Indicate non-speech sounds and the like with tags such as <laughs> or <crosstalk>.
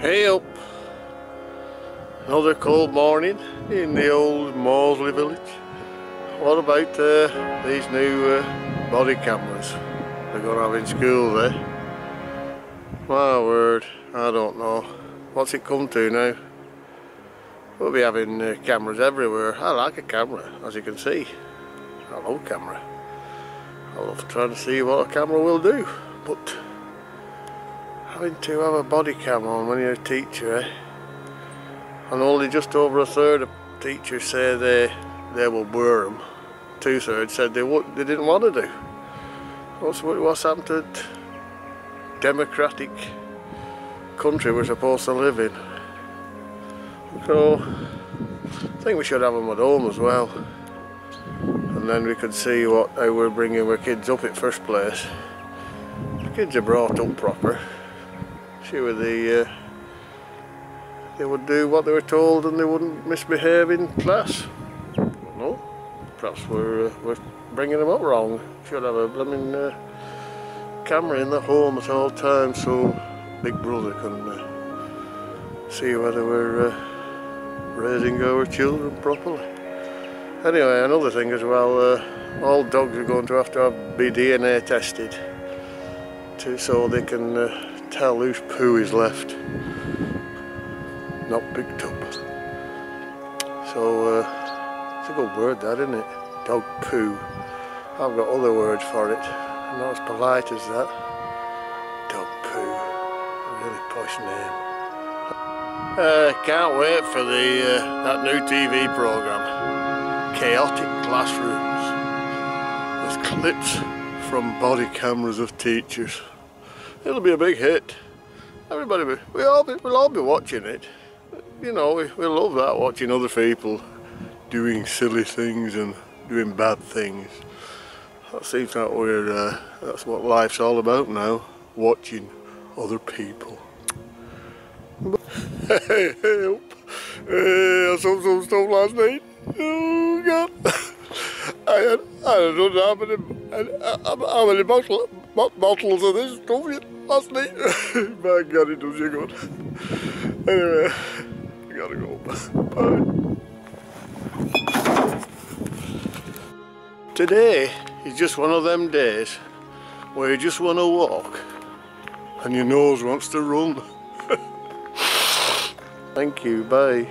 Hey up! Another cold morning in the old Mawdesley village. What about uh, these new uh, body cameras they're going to have in school there? My word, I don't know. What's it come to now? We'll be having uh, cameras everywhere. I like a camera, as you can see. I love camera. I love trying to see what a camera will do. But having to have a body cam on when you're a teacher, eh? And only just over a third of teachers say they they will wear them. Two thirds said they would they didn't want to do. What's what's happened to democratic country we're supposed to live in? So I think we should have them at home as well. And then we could see what how we're bringing our kids up at first place. The kids are brought up proper. See where the uh, they would do what they were told and they wouldn't misbehave in class. No, perhaps we're, uh, we're bringing them up wrong. Should have a blooming uh, camera in the home at all times so Big Brother can uh, see whether we're uh, raising our children properly. Anyway, another thing as well, uh, all dogs are going to have to have, be DNA tested to, so they can tell whose poo is left not picked up. So uh, it's a good word that isn't it? Dog poo. I've got other words for it. not as polite as that. Dog poo. A really posh name. Uh, can't wait for the uh, that new TV program. Chaotic classrooms. With clips from body cameras of teachers. It'll be a big hit. Everybody, we all be, we'll all be watching it. You know, we, we love that, watching other people doing silly things and doing bad things. That seems like we're, uh, that's what life's all about now, watching other people. hey, help. Hey, I saw some stuff last night. Oh, God. I I don't know how many, how many bottles, bottles of this stuff last night. My <laughs> God, it you good. Anyway, I gotta go. Bye. Today is just one of them days where you just want to walk and your nose wants to run. <laughs> Thank you, bye.